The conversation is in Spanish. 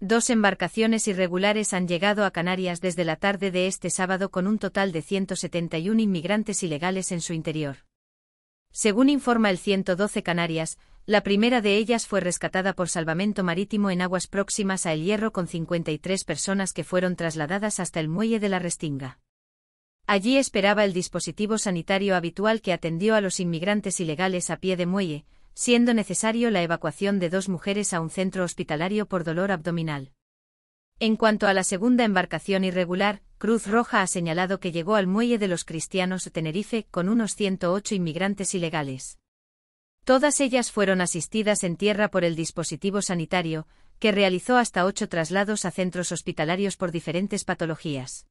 Dos embarcaciones irregulares han llegado a Canarias desde la tarde de este sábado con un total de 171 inmigrantes ilegales en su interior. Según informa el 112 Canarias, la primera de ellas fue rescatada por salvamento marítimo en aguas próximas a El Hierro con 53 personas que fueron trasladadas hasta el muelle de la Restinga. Allí esperaba el dispositivo sanitario habitual que atendió a los inmigrantes ilegales a pie de muelle, siendo necesario la evacuación de dos mujeres a un centro hospitalario por dolor abdominal. En cuanto a la segunda embarcación irregular, Cruz Roja ha señalado que llegó al muelle de los cristianos de Tenerife con unos 108 inmigrantes ilegales. Todas ellas fueron asistidas en tierra por el dispositivo sanitario, que realizó hasta ocho traslados a centros hospitalarios por diferentes patologías.